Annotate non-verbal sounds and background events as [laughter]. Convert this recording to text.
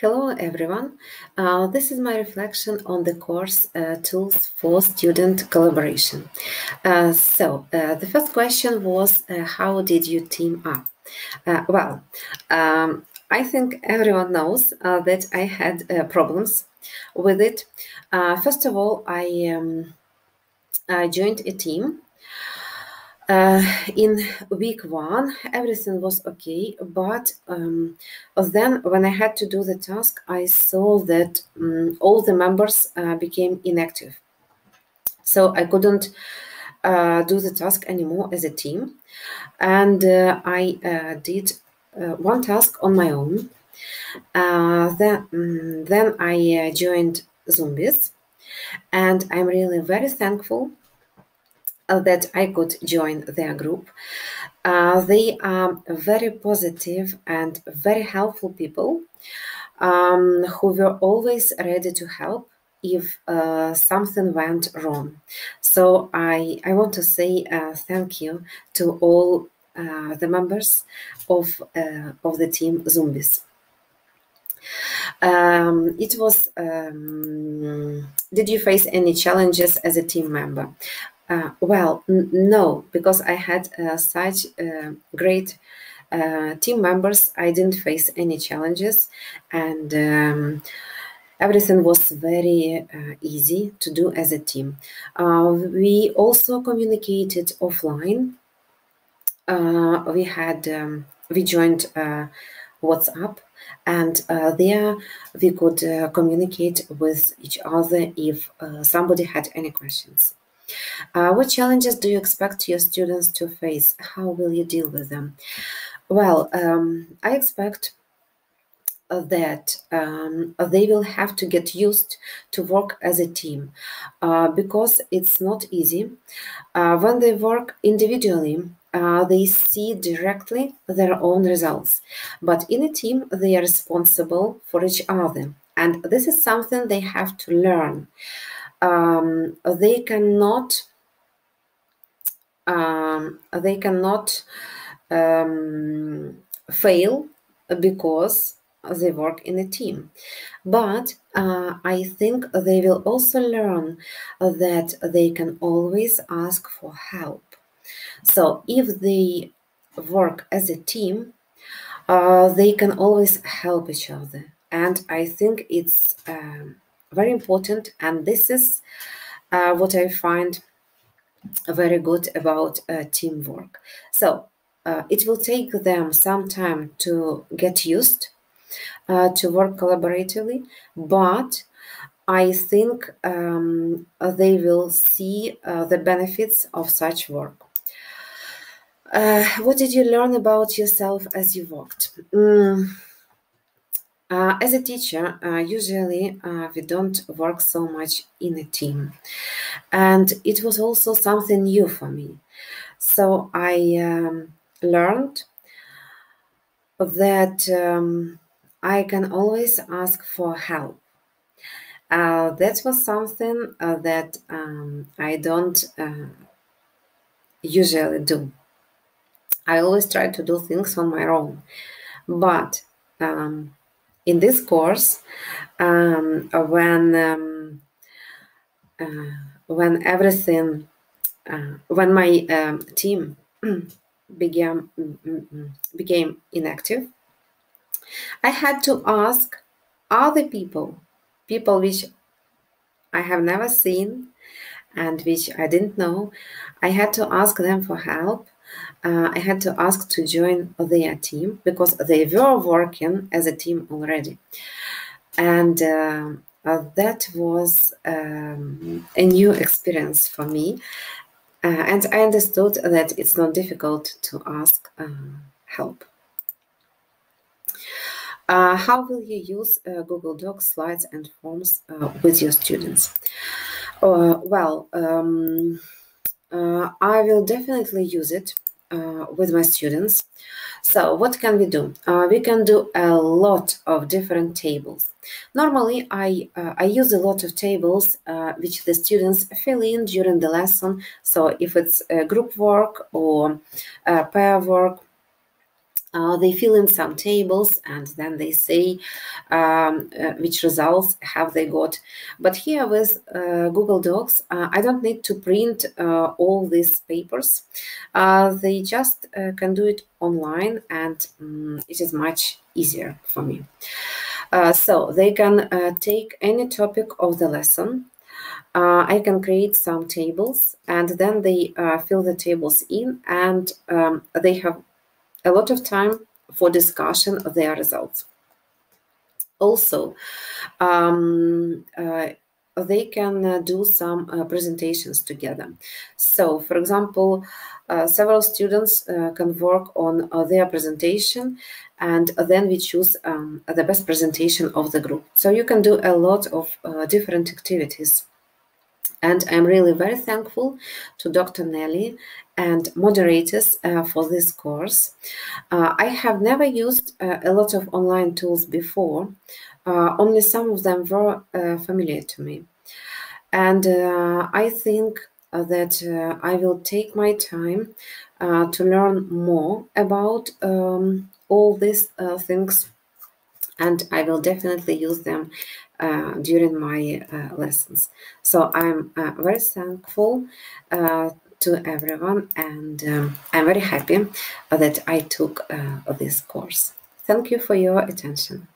Hello, everyone. Uh, this is my reflection on the course uh, Tools for Student Collaboration. Uh, so, uh, the first question was uh, How did you team up? Uh, well, um, I think everyone knows that I had problems with it. first of all, I, um, I joined a team uh, in week one, everything was okay, but um, then when I had to do the task, I saw that um, all the members uh, became inactive. So I couldn't uh, do the task anymore as a team. And uh, I uh, did uh, one task on my own. then, um, then I joined Zombies. And I'm really very thankful that I could join their group. Uh, they are very positive and very helpful people um, who were always ready to help if uh, something went wrong. So I, I want to say uh, thank you to all uh, the members of, uh, of the team Zombies. Um, it was, um, did you face any challenges as a team member? Uh, well, no, because I had uh, such uh, great uh, team members, I didn't face any challenges, and um, everything was very uh, easy to do as a team. Uh, we also communicated offline. we had um, we joined WhatsApp, and there we could communicate with each other if somebody had any questions. Uh, what challenges do you expect your students to face? How will you deal with them? Well, um, I expect uh, that um, they will have to get used to work as a team uh, because it's not easy. Uh, when they work individually, uh, they see directly their own results. But in a team, they are responsible for each other. And this is something they have to learn um, they cannot um, they cannot um, fail because they work in a team. But uh, I think they will also learn that they can always ask for help. So if they work as a team, uh, they can always help each other. And I think it's um, very important and this is uh, what I find very good about uh, teamwork. So uh, it will take them some time to get used uh, to work collaboratively, but I think um, they will see uh, the benefits of such work. Uh, what did you learn about yourself as you worked? Mm uh, as a teacher, uh, usually uh, we don't work so much in a team. And it was also something new for me. So I um, learned that um, I can always ask for help. Uh, that was something uh, that um, I don't uh, usually do. I always try to do things on my own. But um, in this course um, when um, uh, when everything uh, when my um, team [clears throat] began became inactive i had to ask other people people which i have never seen and which i didn't know i had to ask them for help uh, I had to ask to join their team because they were working as a team already. And uh, uh, that was um, a new experience for me. Uh, and I understood that it's not difficult to ask uh, help. Uh, how will you use Google Docs, slides, and forms with your students? well, um, I will definitely use it uh, with my students. So what can we do? Uh, we can do a lot of different tables. Normally, I, uh, I use a lot of tables uh, which the students fill in during the lesson. So if it's group work or pair work, uh, they fill in some tables and then they say um, uh, which results have they got. But here with uh, Google Docs, uh, I don't need to print uh, all these papers. Uh, they just can do it online and um, it is much easier for me. so they can take any topic of the lesson uh, I can create some tables and then they uh, fill the tables in and um, they have a lot of time for discussion of their results. Also, um, uh, they can uh, do some uh, presentations together. So, for example, uh, several students uh, can work on uh, their presentation and then we choose um, the best presentation of the group. So you can do a lot of different activities. And I'm really very thankful to Dr. Nelly and moderators uh, for this course. Uh, I have never used uh, a lot of online tools before, uh, only some of them were uh, familiar to me. And uh, I think that I will take my time to learn more about um, all these things and I will definitely use them uh, during my uh, lessons. So I'm uh, very thankful to everyone and um, I'm very happy that I took uh, this course. Thank you for your attention.